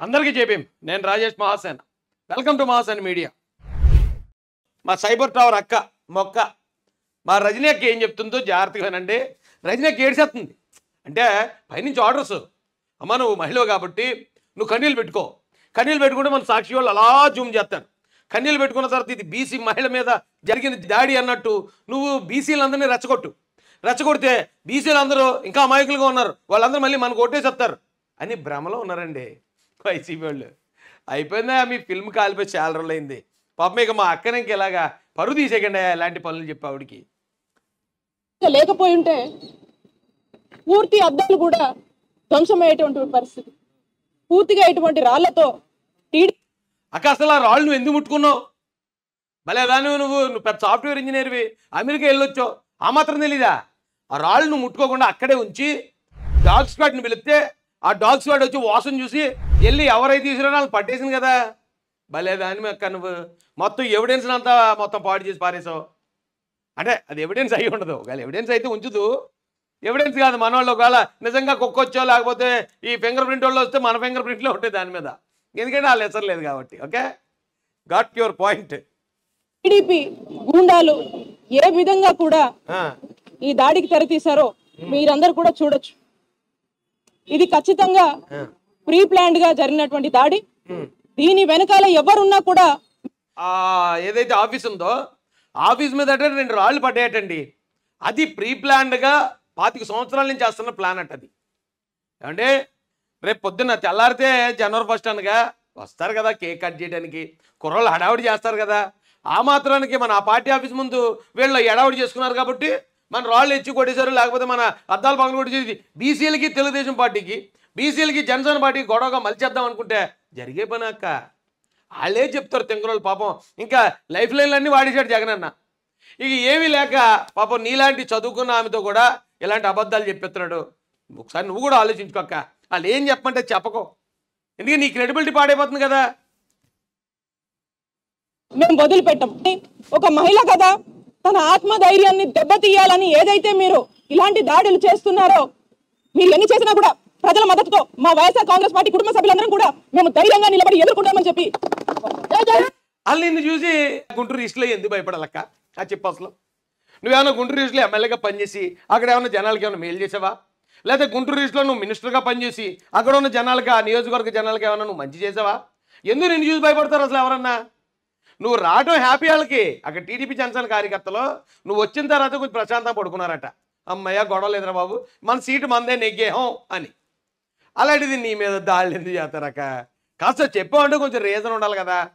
అందరికీ చెప్పేం నేను Rajesh Mahasen. Welcome to Mahasen media మా సైబర్ టవర్ అక్క మొక్క మా రజనీ అక్క ఏం చెప్తుందో జాగ్రత్తగా వినండి. రజనీ అక్క అంటే పైనుంచి ఆర్డర్స్ అమ్మ నువ్వు మహిళ కాబట్టి నువ్వు కన్నీళ్ళు పెట్టుకో. కన్నీళ్ళు పెట్టుకుంటే మన సాక్షి వాళ్ళు అలా జూమ్ చేస్తారు. కన్నీళ్ళు పెట్టుకున్న తర్వాత ఇది బీసీ మహిళ మీద జరిగిన దాడి అన్నట్టు నువ్వు బీసీలందరినీ రెచ్చగొట్టు. రెచ్చగొడితే బీసీలు అందరూ ఇంకా అమాయకులుగా ఉన్నారు. వాళ్ళందరూ మళ్ళీ మనకు ఓటేసేస్తారు. అని భ్రమలో ఉన్నారండి. వైసీపీ వాళ్ళు అయిపోయిందా మీ ఫిల్మ్ కాలిపోయి చాలా అయింది పాపం ఇక మా అక్కని ఇంక ఇలాగా పరువు తీసేయకండి ఇలాంటి పనులు చెప్పి ఆవిడికి. లేకపోయి ఉంటే పూర్తి అద్దాలు కూడా ధ్వంసమయ్యేటువంటి పరిస్థితి. పూర్తిగా ఇటువంటి రాళ్ళతో అక్క అసలు ఆ రాళ్ళు నువ్వు ఎందుకు ముట్టుకున్నావు? భలే దాని నువ్వు నువ్వు పెద్ద సాఫ్ట్వేర్ ఇంజనీర్వి. అమెరికా వెళ్ళొచ్చావు. ఆ మాత్రం తెలీదా? ఆ రాళ్ళు నువ్వు ముట్టుకోకుండా అక్కడే ఉంచి డాగ్ స్క్వాడ్ని పిలిస్తే ఆ డాగ్ స్క్వాడ్ వచ్చి వాసన చూసి వెళ్ళి ఎవరైతే తీసుకురా వాళ్ళు పట్టేసింది కదా? భలే దాని అక్క నువ్వు. మొత్తం ఎవిడెన్స్ అంతా మొత్తం పాడు చేసి పారేసావు. అంటే అది ఎవిడెన్స్ అయి ఉండదు. ఒకవేళ ఎవిడెన్స్ అయితే ఉంచుదు ఎవిడెన్స్ కాదు మన వాళ్ళు ఒకవేళ నిజంగా కుక్కొచ్చో లేకపోతే ఈ ఫింగర్ ప్రింట్ వాళ్ళు వస్తే మన ఫింగర్ ప్రింట్లో ఉంటాయి దాని మీద. ఎందుకంటే వాళ్ళు హెసరు లేదు కాబట్టి okay got your point TDP గూండాలు ఏ విధంగా కూడా ఈ దాడికి తెరతీశారో మీరందరూ కూడా చూడొచ్చు. ఇది ఖచ్చితంగా ప్రీ ప్లాన్డ్గా జరిగినటువంటి దాడి. దీని వెనకాల ఎవరున్నా కూడా ఏదైతే ఆఫీస్ ఉందో ఆఫీస్ మీద అంటే రెండు రాళ్ళు పడ్డాయటండి. అది ప్రీ ప్లాన్డ్గా పాతిక సంవత్సరాల నుంచి చేస్తున్న ప్లాన్ అట అది. ఏమంటే రేపు పొద్దున్న తెల్లారితే జనవరి ఫస్ట్ అనగా వస్తారు కదా కేక్ కట్ చేయడానికి. కుర్రోళ్ళు హడావుడి చేస్తారు కదా. ఆ మాత్రానికి మన ఆ పార్టీ ఆఫీస్ ముందు వీళ్ళు ఎడావుడి చేసుకున్నారు కాబట్టి మన రాళ్ళు ఎచ్చి కొట్టేశారు లేకపోతే మన అద్దాలు పగలు కొట్టేసి బీసీలకి తెలుగుదేశం పార్టీకి బీసీలకి జనసేన పార్టీ గొడవగా మలిచేద్దాం అనుకుంటే జరిగే పని అక్క. వాళ్ళే చెప్తారు తెంగురోళ్ళు పాపం. ఇంకా లైఫ్ లైన్లన్నీ వాడేశాడు జగన్ అన్న. ఇక ఏమీ లేక పాపం నీలాంటి చదువుకున్న ఆమెతో కూడా ఇలాంటి అబద్ధాలు చెప్పిస్తున్నాడు. ఒకసారి నువ్వు కూడా ఆలోచించుకోక్క వాళ్ళు ఏం చెప్పమంటే చెప్పకో. ఎందుకంటే నీ క్రెడిబిలిటీ పాడైపోతుంది కదా. మేము వదిలిపెట్టం. ఒక మహిళ కదా తన ఆత్మధైర్యాన్ని దెబ్బతీయాలని ఏదైతే మీరు ఇలాంటి దాడులు చేస్తున్నారో మీరు ఎన్ని చేసినా కూడా ప్రజల మద్దతుతో మా వైఎస్ఆర్ కాంగ్రెస్ పార్టీ కుటుంబ సభ్యులందరం కూడా మేము ధైర్యంగా నిలబడి ఎదుర్కొంటామని చెప్పి వాళ్ళు నిన్ను చూసి గుంటూరు ఈస్ట్లో ఎందుకు భయపడాలక్క? ఆ చెప్పు అసలు. నువ్వేమైనా గుంటూరు ఈస్ట్లో ఎమ్మెల్యేగా పనిచేసి అక్కడ ఏమైనా జనాలకి ఏమైనా మేలు చేసావా? లేదా గుంటూరు ఈస్ట్లో నువ్వు మినిస్టర్గా పనిచేసి అక్కడ ఉన్న జనాలకి ఆ నియోజకవర్గ జనాలకి ఏమైనా నువ్వు మంచి చేసావా? ఎందుకు నిన్ను చూసి భయపడతారు అసలు ఎవరన్నా? నువ్వు రావడం హ్యాపీ వాళ్ళకి. అక్కడ టీడీపీ జనసేన కార్యకర్తలు నువ్వు వచ్చిన తర్వాత కొంచెం ప్రశాంతంగా పడుకున్నారట. అమ్మయ్య గొడవ లేదురా బాబు. మన సీటు మందే నెగ్గేహం అని. అలాంటిది నీ మీద దాళ్ళు ఎందుకు చేస్తారక్క? కాస్త చెప్పామంటే కొంచెం రీజన్ ఉండాలి కదా.